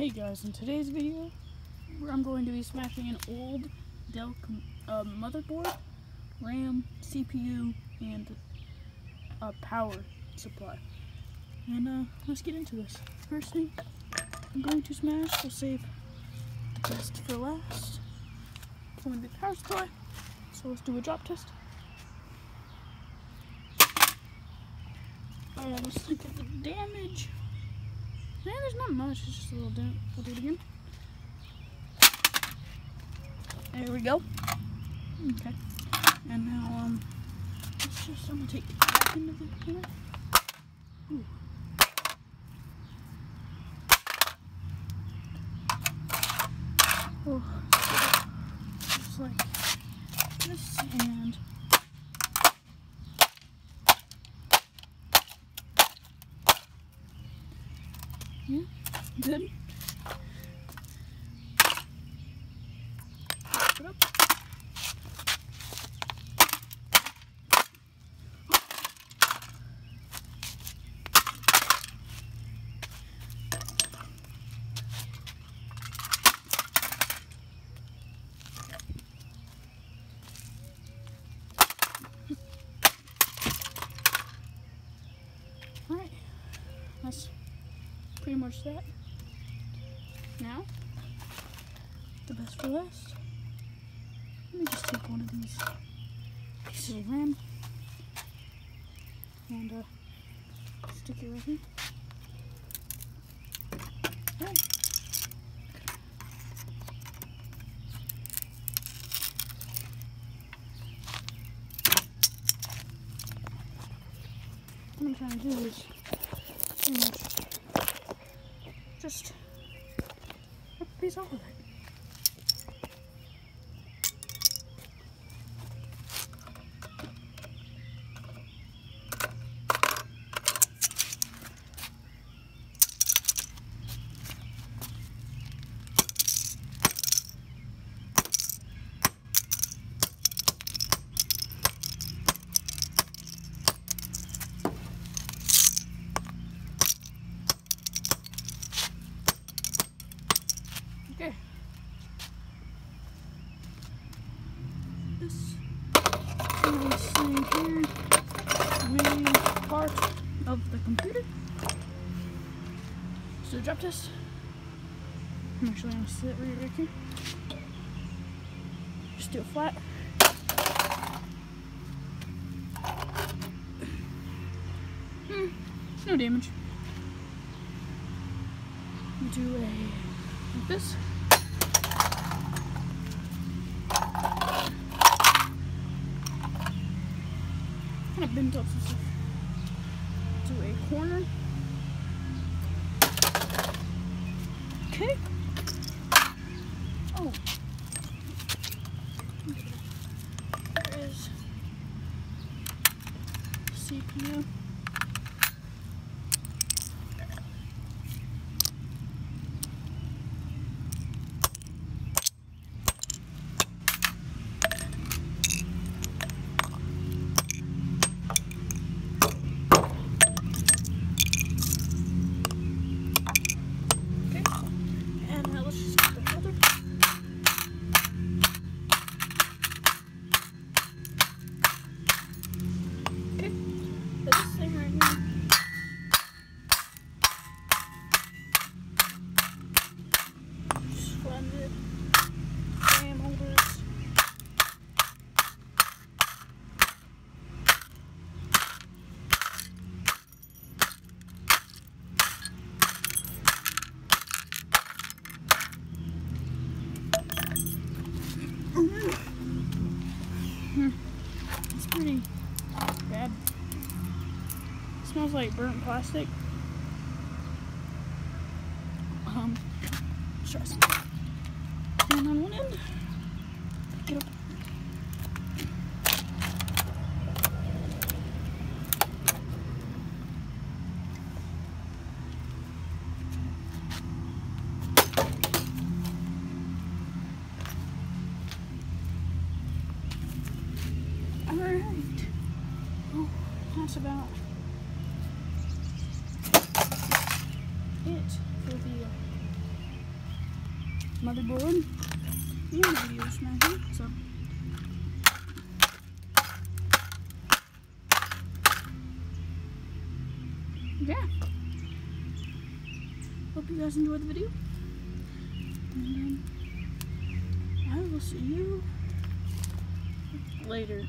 Hey guys, in today's video, I'm going to be smashing an old Dell uh, motherboard, RAM, CPU, and a power supply. And uh, let's get into this. First thing I'm going to smash, we'll save the best for last. Going to be power supply, so let's do a drop test. Alright, let's look at the damage. Yeah, there's not much, it's just a little dent. We'll do it again. There we go. Okay. And now, um, let's just, I'm gonna take it back into the camera. Yeah, good. Put up. Much that. Now, the best for last. Let me just take one of these pieces of RAM and uh, stick it right here. Okay. What I'm trying to do is pretty much just rip a piece of it. Okay. This is thing here, main part of the computer. So drop test. I'm actually gonna sit right, right here. Just do it flat. Hmm, no damage. Do a like this. Kind of bent up. Do a corner. Okay. Oh. There is CPU. Okay. And now let's just get the filter. Okay. Put this thing right here. Just flatten it. Ram holders. It's pretty bad. smells like burnt plastic. Um, some. And on one end, it up. Alright. Oh, that's about it for the uh, motherboard and video smacking. So yeah. Hope you guys enjoyed the video. And I will see you later.